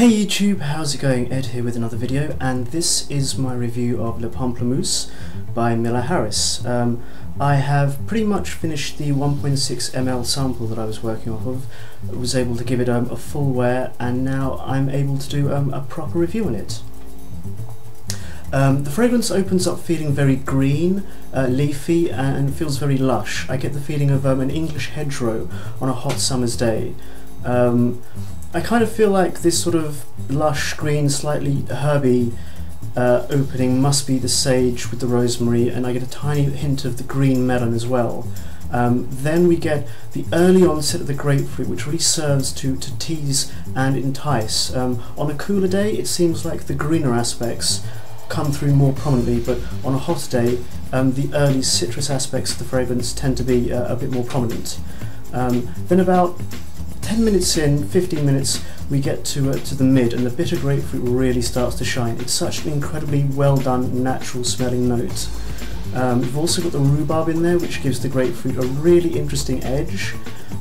Hey YouTube, how's it going? Ed here with another video, and this is my review of Le Pamplemousse by Miller Harris. Um, I have pretty much finished the 1.6 ml sample that I was working off of, was able to give it um, a full wear, and now I'm able to do um, a proper review on it. Um, the fragrance opens up feeling very green, uh, leafy, and feels very lush. I get the feeling of um, an English hedgerow on a hot summer's day. Um, I kind of feel like this sort of lush green, slightly herby uh, opening must be the sage with the rosemary, and I get a tiny hint of the green melon as well. Um, then we get the early onset of the grapefruit, which really serves to, to tease and entice. Um, on a cooler day, it seems like the greener aspects come through more prominently, but on a hot day, um, the early citrus aspects of the fragrance tend to be uh, a bit more prominent. Um, then about 10 minutes in, 15 minutes, we get to, uh, to the mid, and the bitter grapefruit really starts to shine. It's such an incredibly well done, natural smelling note. Um, we've also got the rhubarb in there, which gives the grapefruit a really interesting edge.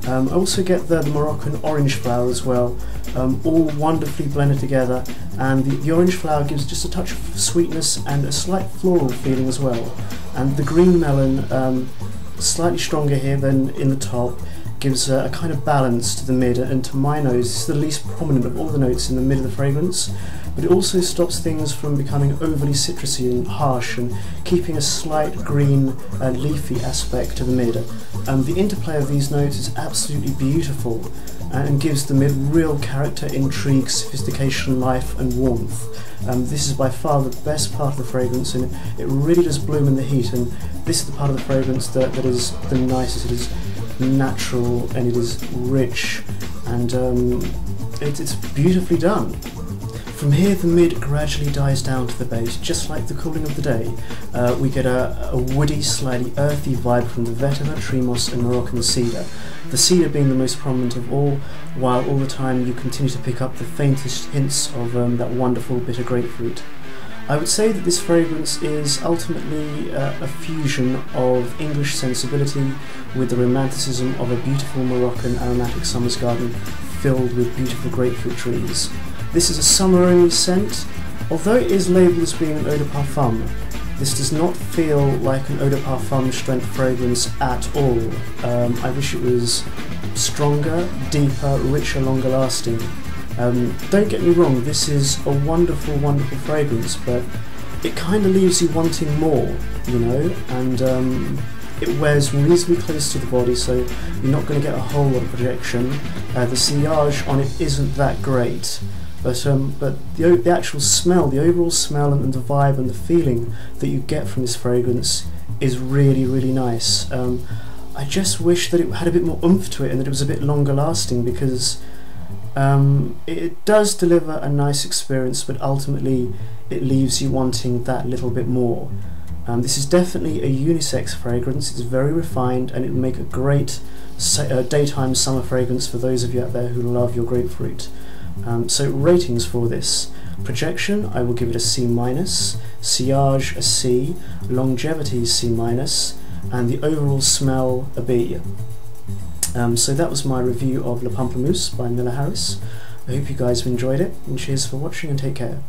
Um, I also get the, the, Moroccan orange flower as well, um, all wonderfully blended together, and the, the, orange flower gives just a touch of sweetness and a slight floral feeling as well. And the green melon, um, slightly stronger here than in the top, gives a, a, kind of balance to the mid, and to my nose, it's the least prominent of all the notes in the mid of the fragrance but it also stops things from becoming overly citrusy and harsh and keeping a slight green uh, leafy aspect to the mid. Um, the interplay of these notes is absolutely beautiful uh, and gives the mid real character, intrigue, sophistication, life and warmth. Um, this is by far the best part of the fragrance and it really does bloom in the heat and this is the part of the fragrance that, that is the nicest. It is natural and it is rich and um, it, it's beautifully done. From here the mid gradually dies down to the base, just like the cooling of the day. Uh, we get a, a, woody, slightly earthy vibe from the vetiver, tree moss and Moroccan cedar. The cedar being the most prominent of all, while all the time you continue to pick up the faintest hints of um, that wonderful bitter grapefruit. I would say that this fragrance is ultimately uh, a fusion of English sensibility with the romanticism of a beautiful Moroccan aromatic summer's garden filled with beautiful grapefruit trees. This is a summer-only scent. Although it is labelled as being an eau de parfum, this does not feel like an eau de parfum strength fragrance at all. Um, I wish it was stronger, deeper, richer, longer lasting. Um, don't get me wrong, this is a wonderful, wonderful fragrance, but it kind of leaves you wanting more, you know, and um, it wears reasonably close to the body, so you're not going to get a whole lot of projection. Uh, the sillage on it isn't that great, but um, but the the actual smell, the overall smell and, the vibe and the feeling that you get from this fragrance is really really nice. Um, I just wish that it had a bit more oomph to it and that it was a bit longer lasting because um, it does deliver a nice experience, but ultimately it leaves you wanting that little bit more. Um, this is definitely a unisex fragrance. It's very refined and it will make a great uh, daytime summer fragrance for those of you out there who love your grapefruit. Um, so ratings for this. Projection, I will give it a C minus, sillage a C, longevity C minus, and the overall smell a B. Um, so that was my review of Le Pamplemousse by Miller Harris. I hope you guys enjoyed it, and cheers for watching and take care.